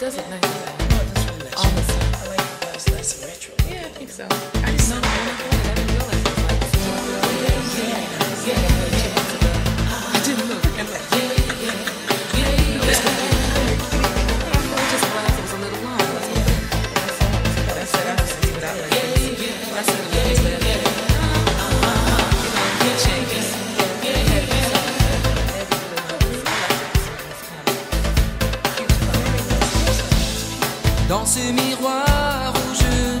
does look nice. Oh, it does really nice. Almost. I like it when it's nice and retro. Yeah, I think so. I just know when I bought it, I didn't realize it was like this. I didn't look. I looked. I just realized it was a little long. That's what I said. I was thinking about like this. When I said dans ce miroir où